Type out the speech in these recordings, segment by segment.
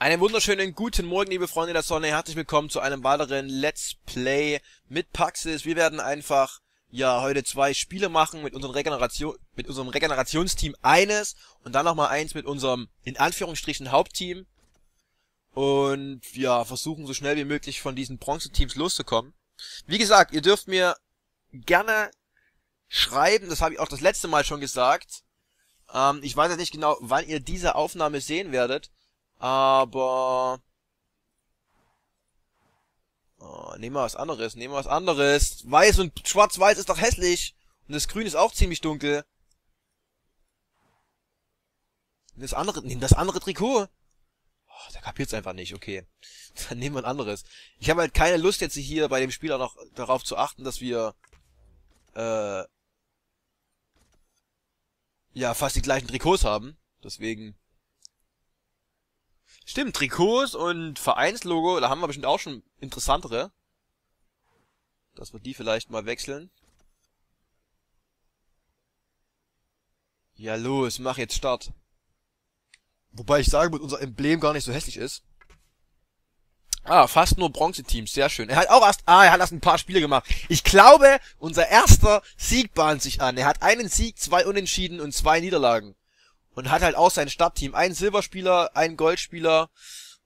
Einen wunderschönen guten Morgen, liebe Freunde der Sonne. Herzlich willkommen zu einem weiteren Let's Play mit Paxis. Wir werden einfach, ja, heute zwei Spiele machen mit unserem Regeneration, mit unserem Regenerationsteam eines und dann nochmal eins mit unserem, in Anführungsstrichen, Hauptteam. Und, ja, versuchen so schnell wie möglich von diesen Bronze-Teams loszukommen. Wie gesagt, ihr dürft mir gerne schreiben, das habe ich auch das letzte Mal schon gesagt. Ähm, ich weiß jetzt nicht genau, wann ihr diese Aufnahme sehen werdet. Aber... Oh, nehmen wir was anderes, nehmen wir was anderes. Weiß und schwarz-weiß ist doch hässlich. Und das Grün ist auch ziemlich dunkel. Das andere, nehmen das andere Trikot. Oh, der kapiert's einfach nicht, okay. Dann nehmen wir ein anderes. Ich habe halt keine Lust jetzt hier bei dem Spieler noch darauf zu achten, dass wir äh, ja fast die gleichen Trikots haben. Deswegen Stimmt, Trikots und Vereinslogo, da haben wir bestimmt auch schon interessantere. Dass wir die vielleicht mal wechseln. Ja los, mach jetzt Start. Wobei ich sage, mit unser Emblem gar nicht so hässlich ist. Ah, fast nur Bronzeteams, sehr schön. Er hat auch erst, ah, er hat erst ein paar Spiele gemacht. Ich glaube, unser erster Sieg bahnt sich an. Er hat einen Sieg, zwei Unentschieden und zwei Niederlagen und hat halt auch sein Startteam. Ein Silberspieler, ein Goldspieler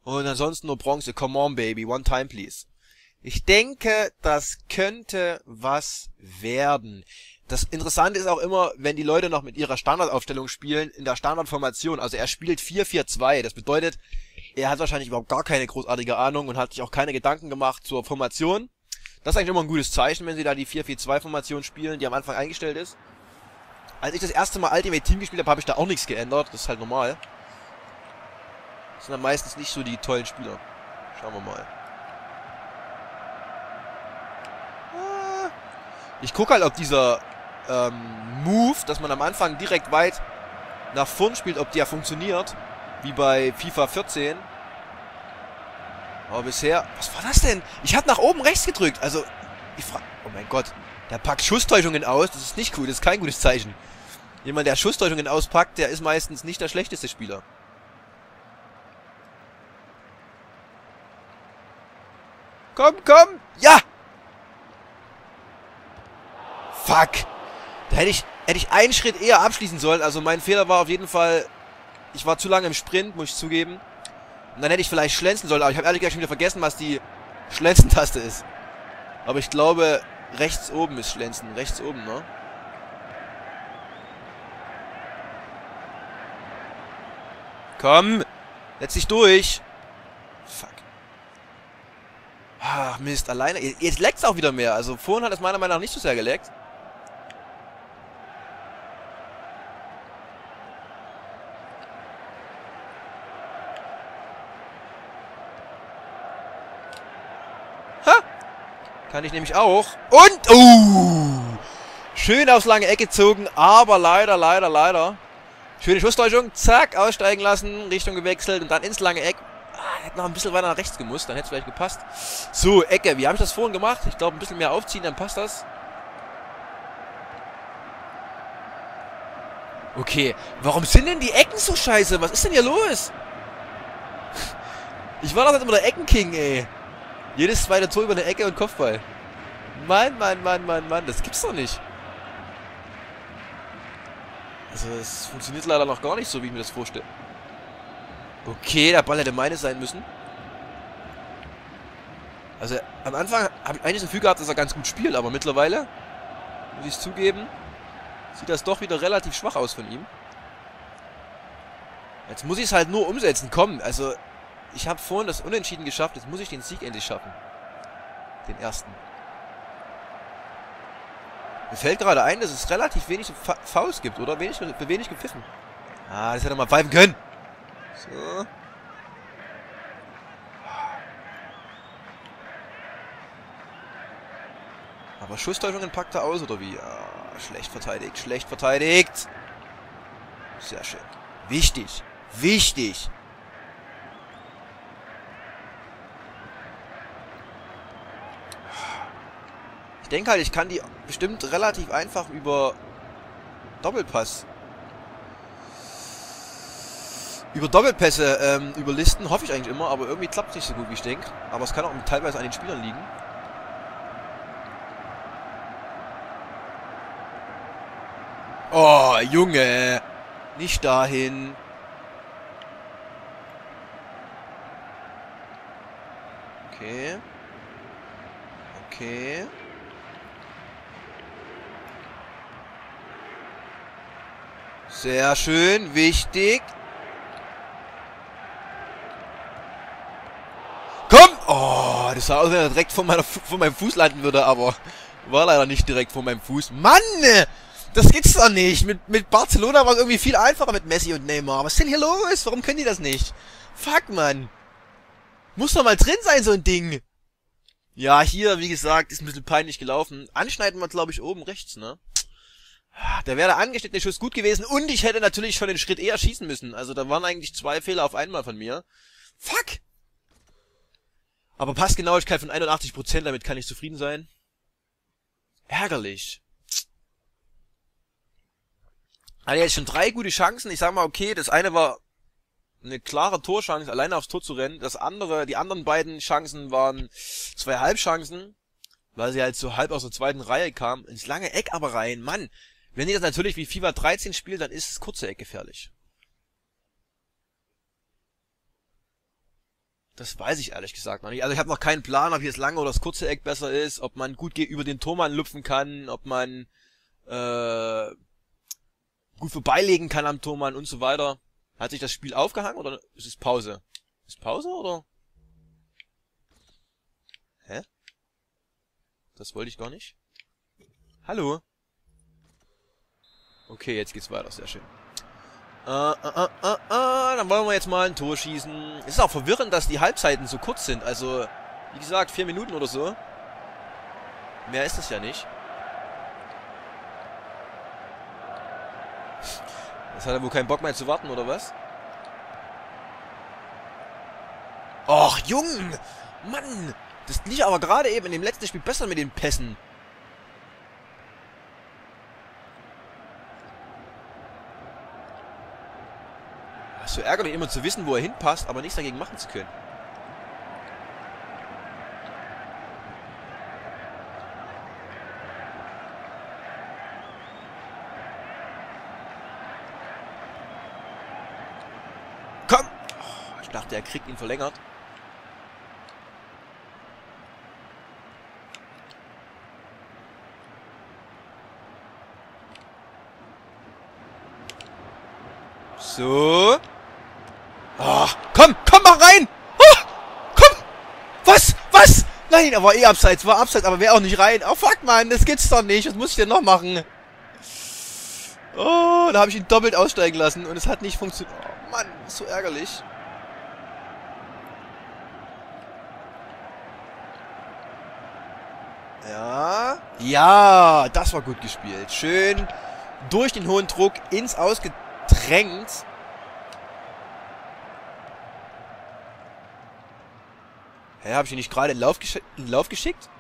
und ansonsten nur Bronze. Come on, baby, one time, please. Ich denke, das könnte was werden. Das Interessante ist auch immer, wenn die Leute noch mit ihrer Standardaufstellung spielen, in der Standardformation. Also er spielt 4-4-2. Das bedeutet, er hat wahrscheinlich überhaupt gar keine großartige Ahnung und hat sich auch keine Gedanken gemacht zur Formation. Das ist eigentlich immer ein gutes Zeichen, wenn sie da die 4-4-2-Formation spielen, die am Anfang eingestellt ist. Als ich das erste Mal Ultimate Team gespielt habe, habe ich da auch nichts geändert. Das ist halt normal. Das sind dann meistens nicht so die tollen Spieler. Schauen wir mal. Ah. Ich gucke halt, ob dieser ähm, Move, dass man am Anfang direkt weit nach vorn spielt, ob der funktioniert. Wie bei FIFA 14. Aber bisher... Was war das denn? Ich habe nach oben rechts gedrückt. Also, ich frage... Oh mein Gott. Der packt Schusstäuschungen aus. Das ist nicht gut. Das ist kein gutes Zeichen. Jemand, der Schusstäuschungen auspackt, der ist meistens nicht der schlechteste Spieler. Komm, komm! Ja! Fuck! Da hätte ich, hätte ich einen Schritt eher abschließen sollen. Also mein Fehler war auf jeden Fall, ich war zu lange im Sprint, muss ich zugeben. Und dann hätte ich vielleicht schlänzen sollen. Aber ich habe ehrlich gesagt schon wieder vergessen, was die Schlänzentaste ist. Aber ich glaube, rechts oben ist Schlänzen. Rechts oben, ne? Komm. Setz dich durch. Fuck. Ach, Mist. Alleine. Jetzt leckt's auch wieder mehr. Also vorhin hat es meiner Meinung nach nicht so sehr geleckt. Kann ich nämlich auch. Und, uh, schön aufs lange Eck gezogen, aber leider, leider, leider Schöne Schusstäuschung, zack, aussteigen lassen, Richtung gewechselt und dann ins lange Eck. Ah, hätte noch ein bisschen weiter nach rechts gemusst, dann hätte es vielleicht gepasst. So, Ecke, wie habe ich das vorhin gemacht? Ich glaube, ein bisschen mehr aufziehen, dann passt das. Okay, warum sind denn die Ecken so scheiße? Was ist denn hier los? Ich war doch immer der Eckenking, ey. Jedes zweite Tor über eine Ecke und Kopfball. Mann, Mann, Mann, Mann, Mann, das gibt's doch nicht. Also es funktioniert leider noch gar nicht so, wie ich mir das vorstelle. Okay, der Ball hätte meine sein müssen. Also am Anfang habe ich eigentlich das Gefühl gehabt, dass er ganz gut spielt, aber mittlerweile, muss ich zugeben, sieht das doch wieder relativ schwach aus von ihm. Jetzt muss ich es halt nur umsetzen. Komm, also ich habe vorhin das Unentschieden geschafft, jetzt muss ich den Sieg endlich schaffen. Den ersten. Mir fällt gerade ein, dass es relativ wenig Faust gibt, oder? Wenig, wenig gepfiffen. Ah, das hätte man pfeifen können. So. Aber Schusstäuschungen packt er aus, oder wie? Ah, schlecht verteidigt, schlecht verteidigt. Sehr schön. Wichtig. Wichtig. Denke halt, ich kann die bestimmt relativ einfach über Doppelpass über Doppelpässe ähm, überlisten, hoffe ich eigentlich immer, aber irgendwie klappt es nicht so gut, wie ich denke. Aber es kann auch teilweise an den Spielern liegen. Oh, Junge! Nicht dahin. Okay. Okay. Sehr schön, wichtig. Komm! Oh, das sah aus, wenn er direkt vor, meiner, vor meinem Fuß landen würde, aber war leider nicht direkt vor meinem Fuß. Mann! Das geht's doch nicht. Mit, mit Barcelona war es irgendwie viel einfacher mit Messi und Neymar. Was ist denn hier los? Warum können die das nicht? Fuck, Mann. Muss doch mal drin sein, so ein Ding. Ja, hier, wie gesagt, ist ein bisschen peinlich gelaufen. Anschneiden wir, glaube ich, oben rechts, ne? Da wäre der angeschnittene Schuss gut gewesen und ich hätte natürlich schon den Schritt eher schießen müssen. Also da waren eigentlich zwei Fehler auf einmal von mir. Fuck! Aber Passgenauigkeit von 81%, damit kann ich zufrieden sein. Ärgerlich. Also jetzt schon drei gute Chancen. Ich sag mal, okay, das eine war eine klare Torchance, alleine aufs Tor zu rennen. Das andere, die anderen beiden Chancen waren zwei Halbchancen, weil sie halt so halb aus der zweiten Reihe kamen. Ins lange Eck aber rein. Mann, wenn ihr das natürlich wie FIFA 13 spielt, dann ist das kurze Eck gefährlich. Das weiß ich ehrlich gesagt noch nicht. Also ich habe noch keinen Plan, ob hier das lange oder das kurze Eck besser ist, ob man gut über den Tormann lupfen kann, ob man äh, gut vorbeilegen kann am Tormann und so weiter. Hat sich das Spiel aufgehangen oder ist es Pause? Ist Pause oder? Hä? Das wollte ich gar nicht. Hallo? Okay, jetzt geht's weiter. Sehr schön. Äh, äh, äh, äh, äh, dann wollen wir jetzt mal ein Tor schießen. Es ist auch verwirrend, dass die Halbzeiten so kurz sind. Also, wie gesagt, vier Minuten oder so. Mehr ist es ja nicht. Das hat er wohl keinen Bock mehr zu warten, oder was? Och, Jung! Mann! Das lief aber gerade eben in dem letzten Spiel besser mit den Pässen. So ärgerlich, immer zu wissen, wo er hinpasst, aber nichts dagegen machen zu können. Komm! Oh, ich dachte, er kriegt ihn verlängert. So. Oh, komm, komm mal rein! Oh, komm! Was? Was? Nein, er war eh abseits, war abseits, aber wäre auch nicht rein. Oh fuck, Mann, das gibt's doch nicht. Was muss ich denn noch machen? Oh, da habe ich ihn doppelt aussteigen lassen und es hat nicht funktioniert. Oh Mann, so ärgerlich. Ja. Ja, das war gut gespielt. Schön durch den hohen Druck ins Ausgedrängt. Hä, habe ich ihn nicht gerade in, Lauf in Lauf geschickt?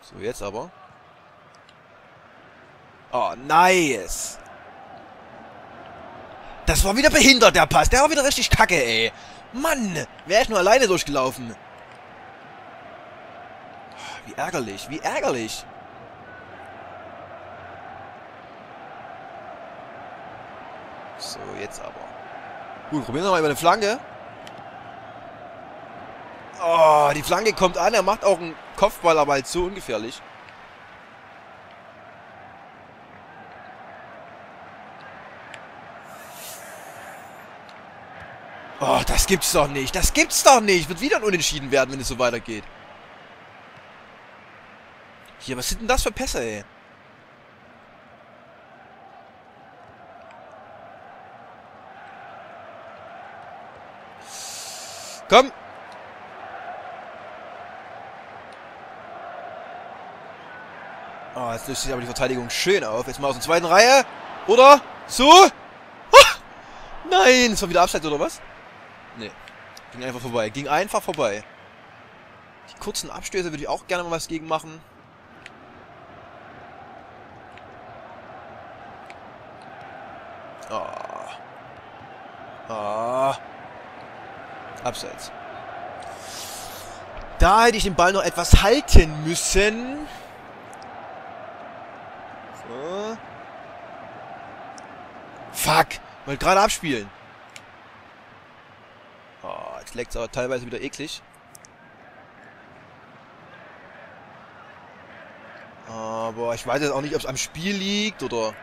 So, jetzt aber. Oh, nice. Das war wieder behindert, der Pass. Der war wieder richtig kacke, ey. Mann, wäre ich nur alleine durchgelaufen. Wie ärgerlich, wie ärgerlich. So, jetzt aber. Gut, probieren wir mal über eine Flanke. Oh, die Flanke kommt an. Er macht auch einen Kopfball, aber halt so ungefährlich. Oh, das gibt's doch nicht. Das gibt's doch nicht. Wird wieder ein Unentschieden werden, wenn es so weitergeht. Hier, was sind denn das für Pässe, ey? Komm, Oh, jetzt löst sich aber die Verteidigung schön auf. Jetzt mal aus der zweiten Reihe. Oder? So? Oh! Nein, es war wieder Abseits oder was? Nee. Ging einfach vorbei. Ging einfach vorbei. Die kurzen Abstöße würde ich auch gerne mal was gegen machen. Oh. Ah. Abseits. Da hätte ich den Ball noch etwas halten müssen. So. Fuck. Wollte gerade abspielen. Oh, jetzt leckt es aber teilweise wieder eklig. Aber ich weiß jetzt auch nicht, ob es am Spiel liegt oder...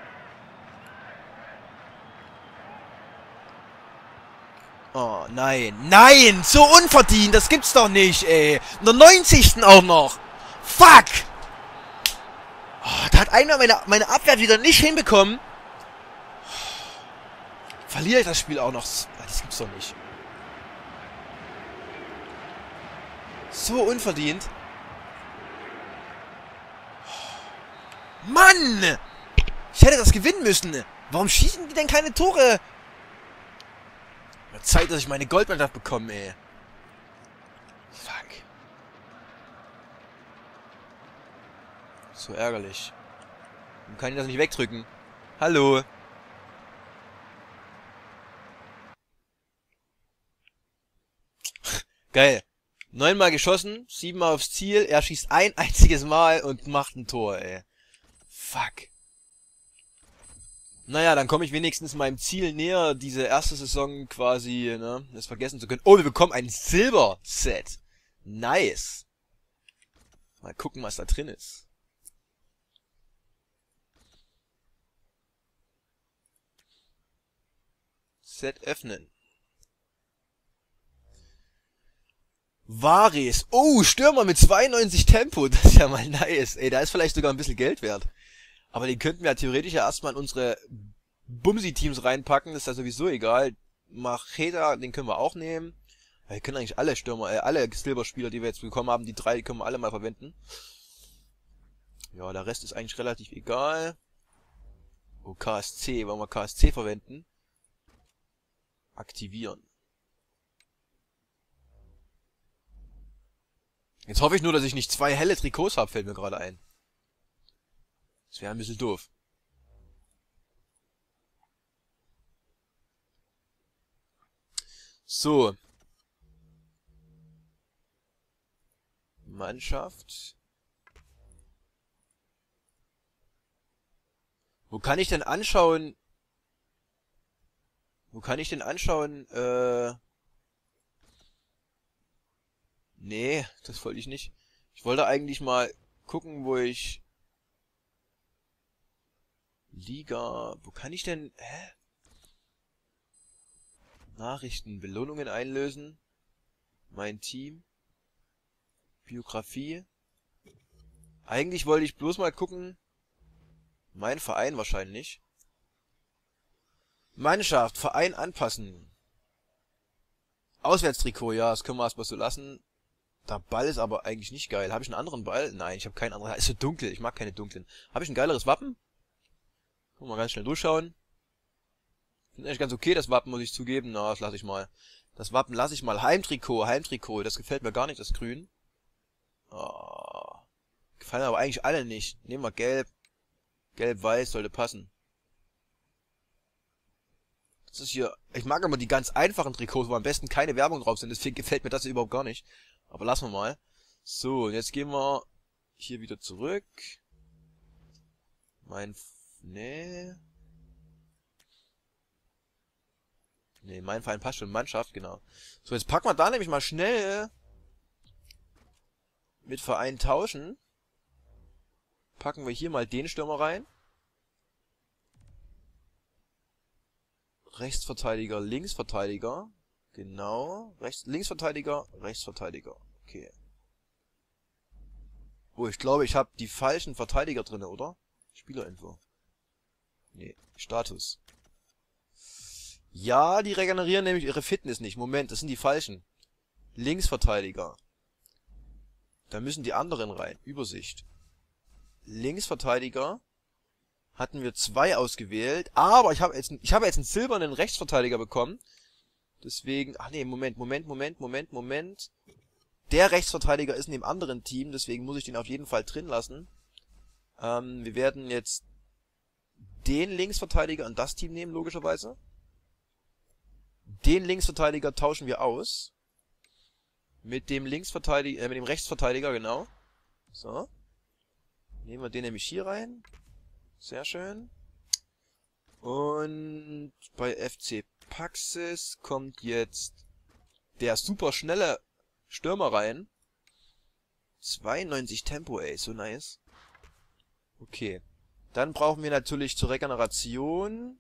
Oh, nein. Nein! So unverdient! Das gibt's doch nicht, ey! In der 90. auch noch! Fuck! Oh, da hat einer meine, meine Abwehr wieder nicht hinbekommen. Verliere ich das Spiel auch noch. Das gibt's doch nicht. So unverdient. Mann! Ich hätte das gewinnen müssen. Warum schießen die denn keine Tore? Zeit, dass ich meine Goldmannschaft bekomme, ey. Fuck. So ärgerlich. Warum kann ich das nicht wegdrücken? Hallo? Geil. Neunmal geschossen, siebenmal aufs Ziel, er schießt ein einziges Mal und macht ein Tor, ey. Fuck. Naja, dann komme ich wenigstens meinem Ziel näher, diese erste Saison quasi, ne, es vergessen zu können. Oh, wir bekommen ein Silber-Set. Nice. Mal gucken, was da drin ist. Set öffnen. Vares. Oh, Stürmer mit 92 Tempo. Das ist ja mal nice. Ey, da ist vielleicht sogar ein bisschen Geld wert. Aber den könnten wir ja theoretisch ja erstmal in unsere Bumsi-Teams reinpacken. Das ist ja sowieso egal. Macheta, den können wir auch nehmen. Wir können eigentlich alle Stürmer, äh, alle Silberspieler, die wir jetzt bekommen haben, die drei, die können wir alle mal verwenden. Ja, der Rest ist eigentlich relativ egal. Oh, KSC, wollen wir KSC verwenden? Aktivieren. Jetzt hoffe ich nur, dass ich nicht zwei helle Trikots habe, fällt mir gerade ein. Das wäre ein bisschen doof. So. Mannschaft. Wo kann ich denn anschauen? Wo kann ich denn anschauen? Äh. Nee, das wollte ich nicht. Ich wollte eigentlich mal gucken, wo ich Liga. Wo kann ich denn... Hä? Nachrichten, Belohnungen einlösen. Mein Team. Biografie. Eigentlich wollte ich bloß mal gucken. Mein Verein wahrscheinlich. Mannschaft, Verein anpassen. Auswärtstrikot, ja, das können wir erstmal so lassen. Der Ball ist aber eigentlich nicht geil. Habe ich einen anderen Ball? Nein, ich habe keinen anderen. Ist so dunkel, ich mag keine dunklen. Habe ich ein geileres Wappen? Guck mal ganz schnell durchschauen. Finde eigentlich ganz okay, das Wappen, muss ich zugeben. Na, das lasse ich mal. Das Wappen lasse ich mal. Heimtrikot, Heimtrikot. Das gefällt mir gar nicht, das Grün. Oh. Gefallen aber eigentlich alle nicht. Nehmen wir Gelb. Gelb-Weiß sollte passen. Das ist hier... Ich mag immer die ganz einfachen Trikots, wo am besten keine Werbung drauf sind. Deswegen gefällt mir das überhaupt gar nicht. Aber lassen wir mal. So, jetzt gehen wir hier wieder zurück. Mein Nee. Nee, mein Verein passt schon. Mannschaft, genau. So, jetzt packen wir da nämlich mal schnell mit Verein tauschen. Packen wir hier mal den Stürmer rein. Rechtsverteidiger, Linksverteidiger. Genau. Rechts, Linksverteidiger, Rechtsverteidiger. Okay. Oh, ich glaube, ich habe die falschen Verteidiger drinne, oder? Spielerinfo. Nee, Status. Ja, die regenerieren nämlich ihre Fitness nicht. Moment, das sind die falschen. Linksverteidiger. Da müssen die anderen rein. Übersicht. Linksverteidiger hatten wir zwei ausgewählt, aber ich habe jetzt, ich habe jetzt einen silbernen Rechtsverteidiger bekommen. Deswegen, ach nee, Moment, Moment, Moment, Moment, Moment. Der Rechtsverteidiger ist in dem anderen Team, deswegen muss ich den auf jeden Fall drin lassen. Ähm, wir werden jetzt den Linksverteidiger und das Team nehmen, logischerweise. Den Linksverteidiger tauschen wir aus. Mit dem Linksverteidiger, äh, mit dem Rechtsverteidiger, genau. So. Nehmen wir den nämlich hier rein. Sehr schön. Und bei FC Paxis kommt jetzt der super schnelle Stürmer rein. 92 Tempo, ey, so nice. Okay. Dann brauchen wir natürlich zur Regeneration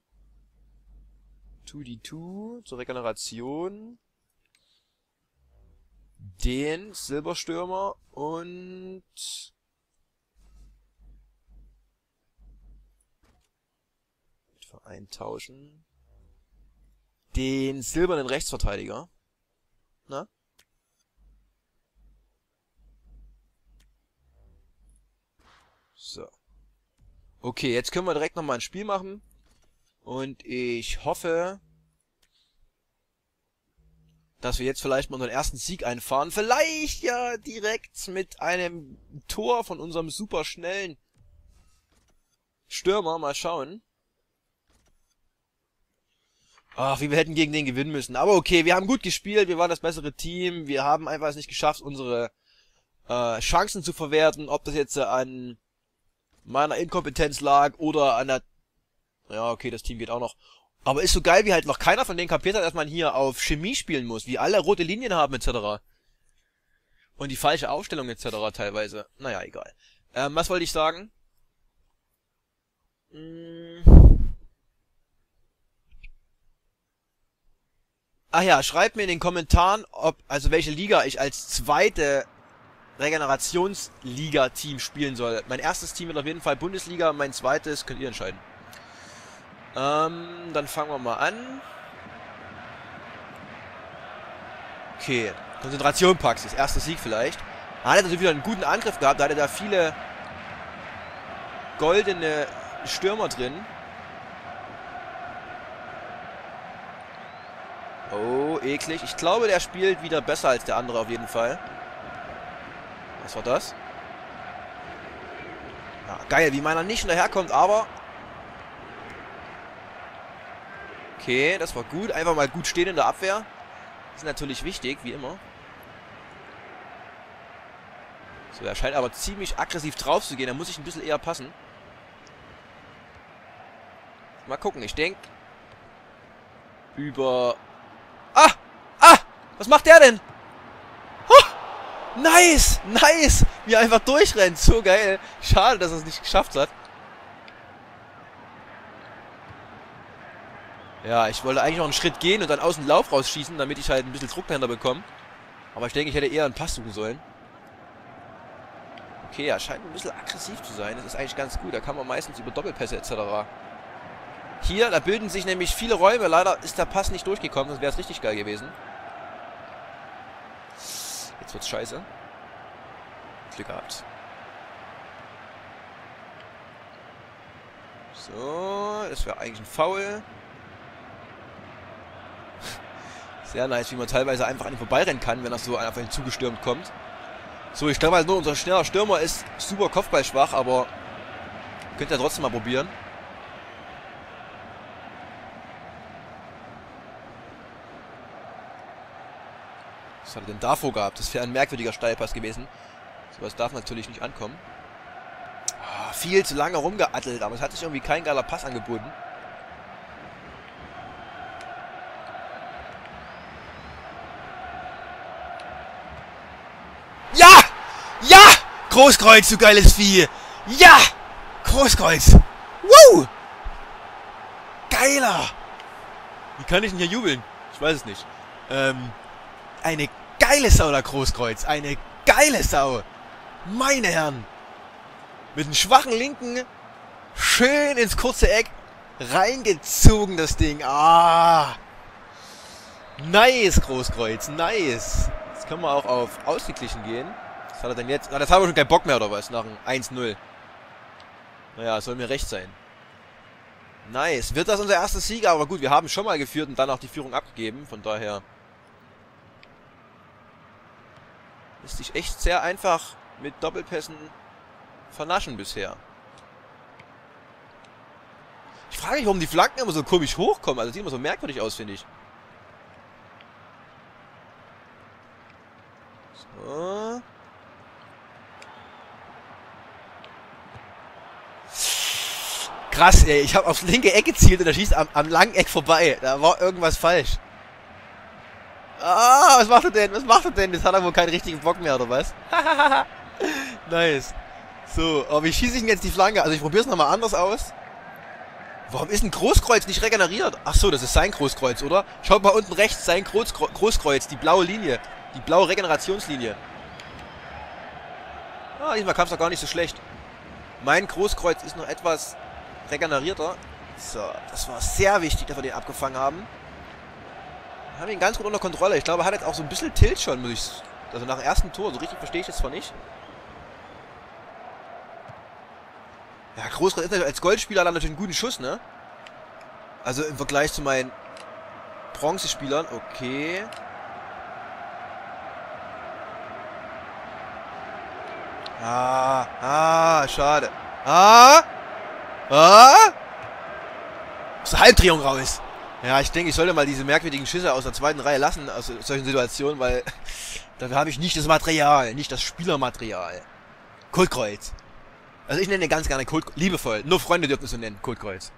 2D2 zur Regeneration den Silberstürmer und eintauschen. Den silbernen Rechtsverteidiger. Na? So. Okay, jetzt können wir direkt nochmal ein Spiel machen. Und ich hoffe, dass wir jetzt vielleicht mal unseren ersten Sieg einfahren. Vielleicht ja direkt mit einem Tor von unserem super schnellen Stürmer. Mal schauen. Ach, wie wir hätten gegen den gewinnen müssen. Aber okay, wir haben gut gespielt, wir waren das bessere Team. Wir haben einfach es nicht geschafft, unsere äh, Chancen zu verwerten. Ob das jetzt äh, an meiner Inkompetenz lag oder an der ja, okay, das Team geht auch noch. Aber ist so geil, wie halt noch keiner von denen kapiert hat, dass man hier auf Chemie spielen muss, wie alle rote Linien haben etc. Und die falsche Aufstellung etc. teilweise. Naja, egal. Ähm, was wollte ich sagen? Hm. Ach ja, schreibt mir in den Kommentaren, ob, also welche Liga ich als zweite Regenerationsliga-Team spielen soll. Mein erstes Team wird auf jeden Fall Bundesliga, mein zweites könnt ihr entscheiden. Ähm, dann fangen wir mal an. Okay, Konzentration Praxis, erster Sieg vielleicht. Er hat also wieder einen guten Angriff gehabt, da hatte da viele goldene Stürmer drin. Oh, eklig. Ich glaube, der spielt wieder besser als der andere auf jeden Fall. Was war das? Ja, geil, wie meiner nicht hinterherkommt, aber Okay, das war gut. Einfach mal gut stehen in der Abwehr. Ist natürlich wichtig, wie immer. So, er scheint aber ziemlich aggressiv drauf zu gehen. Da muss ich ein bisschen eher passen. Mal gucken, ich denke... Über... Was macht der denn? Oh! Nice! Nice! Wie einfach durchrennt. So geil. Schade, dass er es nicht geschafft hat. Ja, ich wollte eigentlich noch einen Schritt gehen und dann aus dem Lauf rausschießen, damit ich halt ein bisschen Druck dahinter bekomme. Aber ich denke, ich hätte eher einen Pass suchen sollen. Okay, er scheint ein bisschen aggressiv zu sein. Das ist eigentlich ganz gut. Da kann man meistens über Doppelpässe etc. Hier, da bilden sich nämlich viele Räume. Leider ist der Pass nicht durchgekommen, sonst wäre es richtig geil gewesen. Jetzt wird's scheiße. Glück gehabt. So, das wäre eigentlich ein Foul. Sehr nice, wie man teilweise einfach an ihm vorbeirennen kann, wenn er so einfach hinzugestürmt kommt. So, ich glaube halt nur, unser schneller Stürmer ist super Kopfballschwach, aber könnt ihr trotzdem mal probieren. Was hat er denn davor gehabt? Das wäre ein merkwürdiger Steilpass gewesen. Sowas darf natürlich nicht ankommen. Oh, viel zu lange rumgeattelt, aber es hat sich irgendwie kein geiler Pass angeboten. Großkreuz, du geiles Vieh. Ja! Großkreuz. Woo! Geiler. Wie kann ich denn hier jubeln? Ich weiß es nicht. Ähm, eine geile Sau, der Großkreuz. Eine geile Sau. Meine Herren. Mit einem schwachen Linken schön ins kurze Eck reingezogen, das Ding. Ah. Nice, Großkreuz. Nice. Jetzt können wir auch auf ausgeglichen gehen. Was hat er denn jetzt? Na, das haben wir schon keinen Bock mehr, oder was? Nach einem 1-0. Naja, soll mir recht sein. Nice. Wird das unser erster Sieg? Aber gut, wir haben schon mal geführt und dann auch die Führung abgegeben. Von daher... lässt sich echt sehr einfach mit Doppelpässen vernaschen bisher. Ich frage mich, warum die Flanken immer so komisch hochkommen. Also sieht immer so merkwürdig aus, finde ich. So. Krass, ey. Ich habe aufs linke Eck gezielt und er schießt am, am langen Eck vorbei. Da war irgendwas falsch. Ah, was macht er denn? Was macht er denn? Jetzt hat er wohl keinen richtigen Bock mehr, oder was? nice. So, aber wie schieße ich denn jetzt die Flanke? Also ich probiere es nochmal anders aus. Warum ist ein Großkreuz nicht regeneriert? Ach so, das ist sein Großkreuz, oder? Schaut mal unten rechts, sein Großkreuz, die blaue Linie. Die blaue Regenerationslinie. Ah, diesmal kam es doch gar nicht so schlecht. Mein Großkreuz ist noch etwas regenerierter. So, das war sehr wichtig, dass wir den abgefangen haben. Haben ihn ganz gut unter Kontrolle. Ich glaube, er hat jetzt auch so ein bisschen Tilt schon, muss ich... Also nach dem ersten Tor, so richtig verstehe ich das zwar nicht. Ja, Großkreuz ist als Goldspieler dann natürlich einen guten Schuss, ne? Also im Vergleich zu meinen Bronzespielern. Okay. Ah, ah, schade. Ah, ah. Aus der Halbdrehung raus. Ja, ich denke, ich sollte mal diese merkwürdigen Schüsse aus der zweiten Reihe lassen, aus solchen Situationen, weil dafür habe ich nicht das Material, nicht das Spielermaterial. Kultkreuz. Also ich nenne ganz gerne Kult, liebevoll. Nur Freunde dürfen es so nennen, Kultkreuz.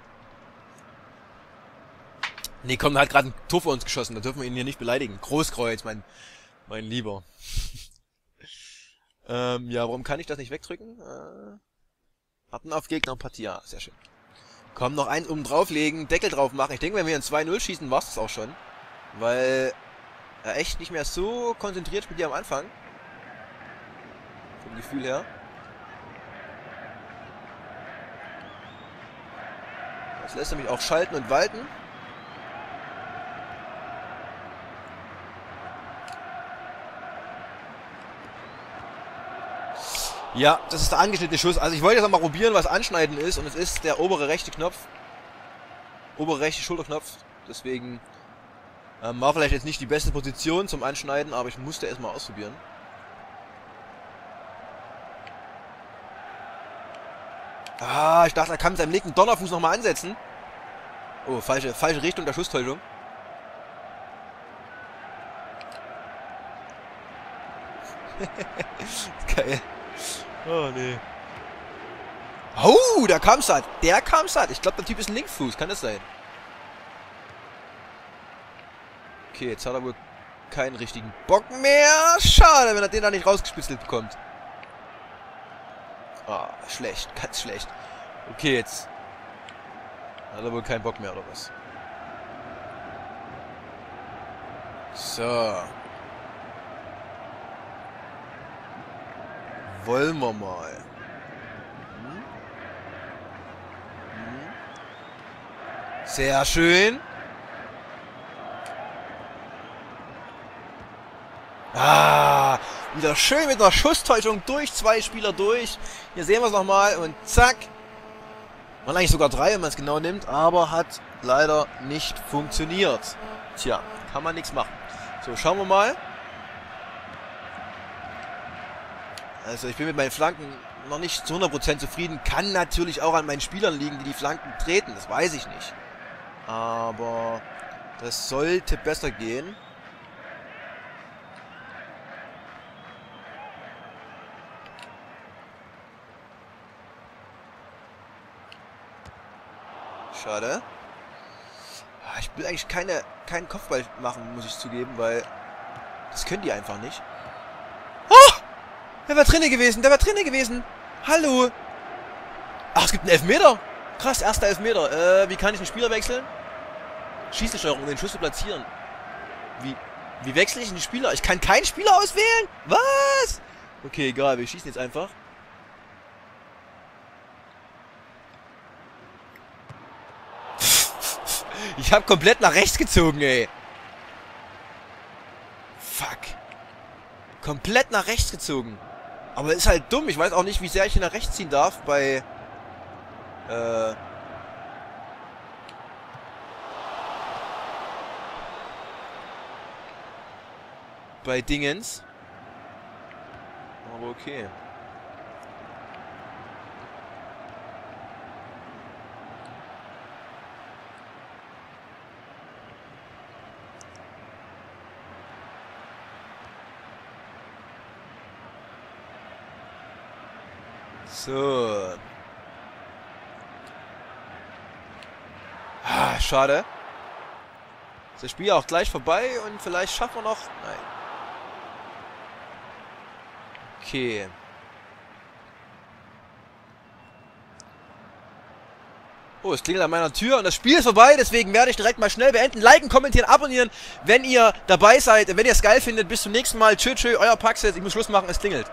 Nee, komm, hat gerade ein Tor vor uns geschossen, da dürfen wir ihn hier nicht beleidigen. Großkreuz, mein, mein Lieber. ähm, ja, warum kann ich das nicht wegdrücken? Äh, warten auf Gegner und Partie, ja, sehr schön. Komm, noch eins oben drauflegen, Deckel drauf machen. Ich denke, wenn wir ein 2-0 schießen, war's das auch schon. Weil er echt nicht mehr so konzentriert spielt wie am Anfang. Vom Gefühl her. Jetzt lässt er mich auch schalten und walten. Ja, das ist der angeschnittene Schuss. Also ich wollte jetzt mal probieren, was Anschneiden ist. Und es ist der obere rechte Knopf. Obere rechte Schulterknopf. Deswegen ähm, war vielleicht jetzt nicht die beste Position zum Anschneiden, aber ich musste erstmal ausprobieren. Ah, ich dachte, er kann mit seinem linken Donnerfuß nochmal ansetzen. Oh, falsche, falsche Richtung der Schusstäuschung. Geil. Oh, nee. Oh, der Kamsat. Der Kamsat. Ich glaube, der Typ ist ein Linkfuß. Kann das sein? Okay, jetzt hat er wohl keinen richtigen Bock mehr. Schade, wenn er den da nicht rausgespitzelt bekommt. Ah, schlecht, ganz schlecht. Okay, jetzt. Hat er wohl keinen Bock mehr, oder was? So. Wollen wir mal. Hm? Hm? Sehr schön. Ah, wieder schön mit einer Schusstäuschung durch, zwei Spieler durch. Hier sehen wir es nochmal und zack. Man eigentlich sogar drei, wenn man es genau nimmt, aber hat leider nicht funktioniert. Tja, kann man nichts machen. So, schauen wir mal. Also ich bin mit meinen Flanken noch nicht zu 100% zufrieden. Kann natürlich auch an meinen Spielern liegen, die die Flanken treten. Das weiß ich nicht. Aber das sollte besser gehen. Schade. Ich will eigentlich keine, keinen Kopfball machen, muss ich zugeben, weil das können die einfach nicht. Der war drinnen gewesen, der war drinnen gewesen. Hallo. Ach, es gibt einen Elfmeter. Krass, erster Elfmeter. Äh, wie kann ich einen Spieler wechseln? Schießesteuerung, um den Schuss zu platzieren. Wie, wie wechsle ich einen Spieler? Ich kann keinen Spieler auswählen? Was? Okay, egal, wir schießen jetzt einfach. Ich habe komplett nach rechts gezogen, ey. Fuck. Komplett nach rechts gezogen. Aber ist halt dumm. Ich weiß auch nicht, wie sehr ich hier nach rechts ziehen darf bei... Äh... Bei Dingens. Aber okay. So. Ah, schade. Ist das Spiel auch gleich vorbei und vielleicht schaffen wir noch... Nein. Okay. Oh, es klingelt an meiner Tür und das Spiel ist vorbei, deswegen werde ich direkt mal schnell beenden. Liken, kommentieren, abonnieren, wenn ihr dabei seid, wenn ihr es geil findet. Bis zum nächsten Mal. Tschö, tschö, euer Paxet. Ich muss Schluss machen, es klingelt.